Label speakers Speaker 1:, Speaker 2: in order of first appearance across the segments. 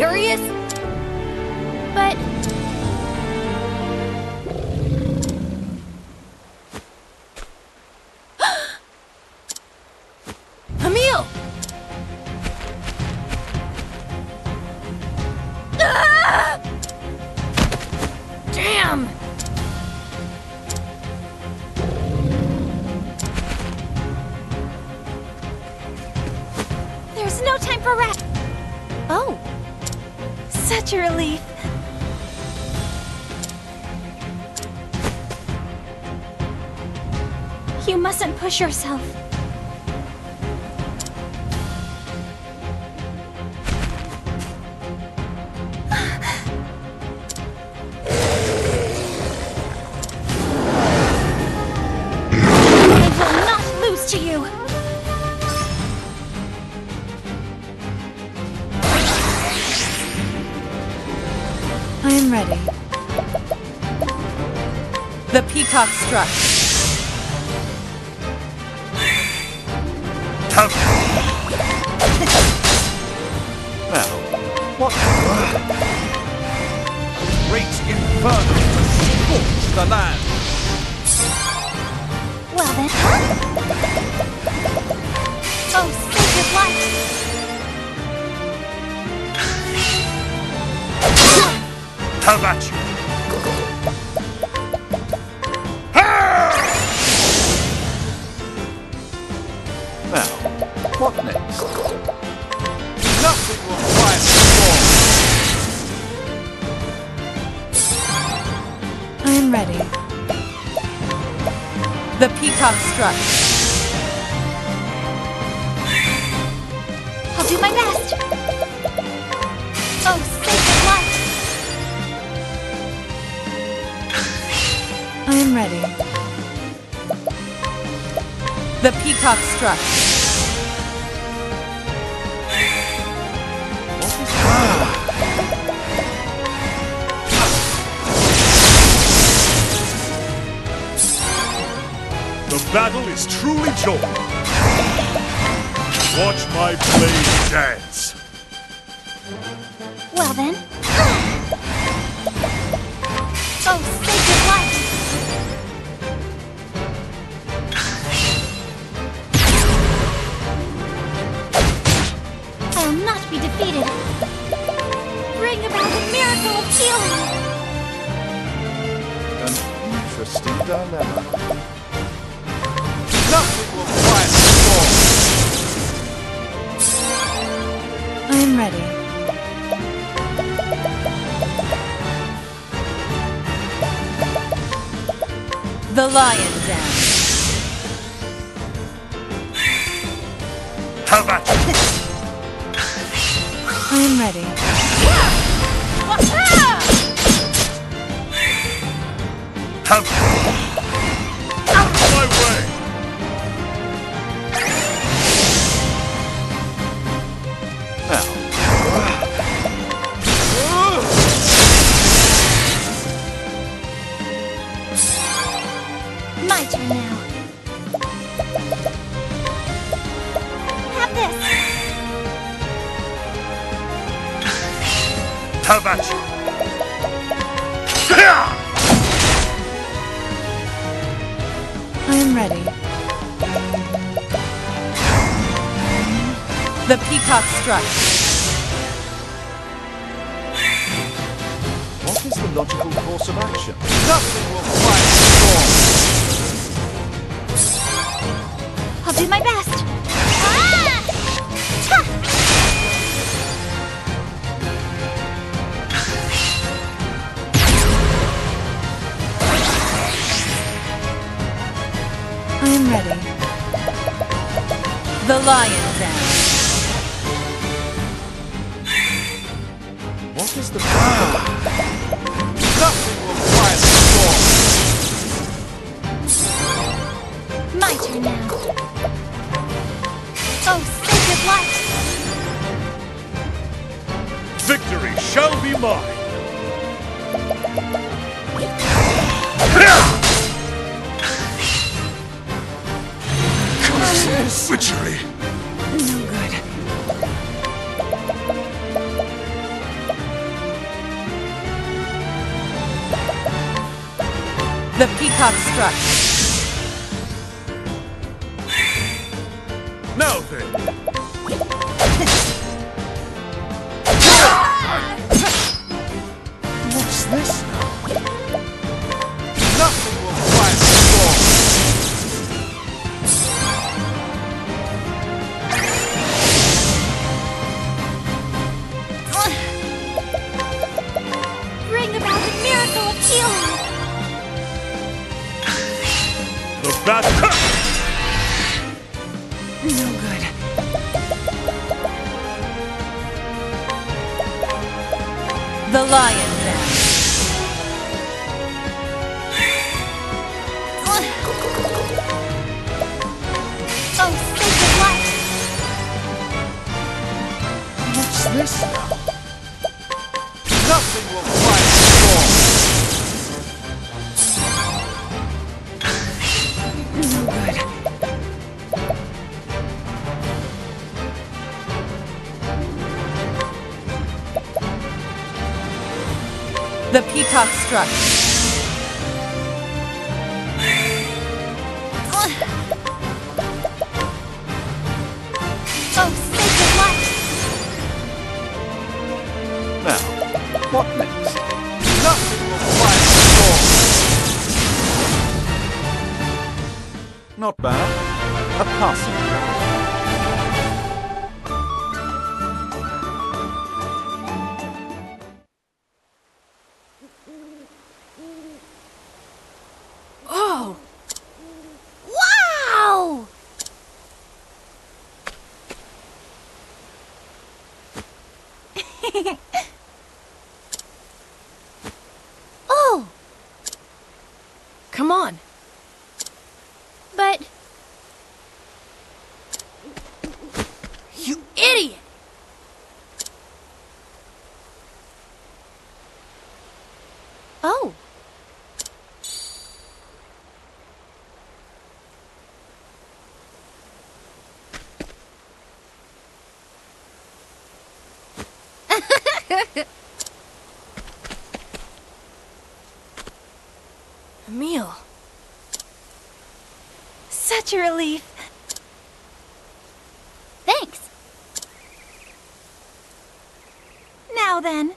Speaker 1: you serious? But... Damn!
Speaker 2: There's no time for rest. Such a relief. You mustn't push yourself.
Speaker 3: Peacock strut.
Speaker 4: Now, what? Great inferno to scorch the land!
Speaker 2: Well then. Oh, sacred light!
Speaker 4: Talbot! Now,
Speaker 3: I am ready. The peacock strut.
Speaker 2: I'll do my best! Oh, sacred light!
Speaker 3: I am ready. The peacock
Speaker 5: strut. Battle is truly joined. Watch my blade dance.
Speaker 2: Well then. Oh, sacred light! I'll not be defeated. Bring about the miracle of healing!
Speaker 4: An interesting dilemma. Nothing will quiet the storm!
Speaker 3: I am ready. The lion dance.
Speaker 5: Talbot!
Speaker 3: I am ready.
Speaker 5: Talbot! Talbot!
Speaker 3: I am ready. The peacock strut.
Speaker 4: What is the logical course of action? Nothing will quiet the storm!
Speaker 2: I'll do my best!
Speaker 3: I am ready. The lion dance.
Speaker 4: What is the plan? Nothing will quiet the storm!
Speaker 2: My turn now. Oh, sacred light!
Speaker 5: Victory shall be mine!
Speaker 3: The peacock strut.
Speaker 5: Now then,
Speaker 4: What's this the
Speaker 5: battle.
Speaker 3: No good. The lion.
Speaker 2: Oh, sacred light!
Speaker 4: What's this The
Speaker 3: peacock strut.
Speaker 2: Oh, sacred light!
Speaker 4: Now, what next? Nothing will quiet the storm. Not bad. A passing
Speaker 1: Emil.
Speaker 2: such a relief. Thanks. Now then.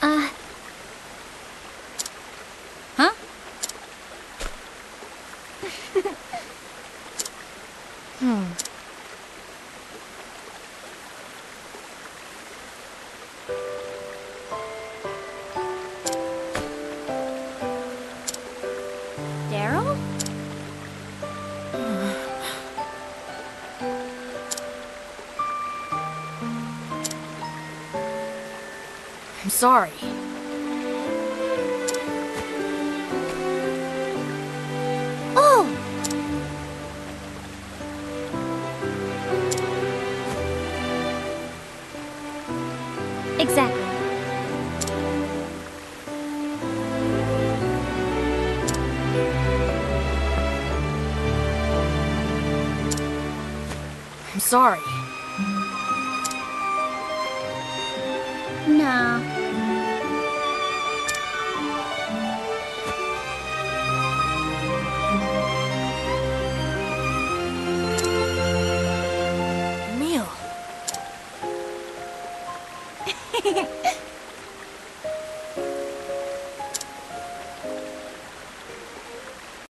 Speaker 2: あ。は、う
Speaker 1: ん。Sorry.
Speaker 2: Oh! Exactly.
Speaker 1: I'm sorry.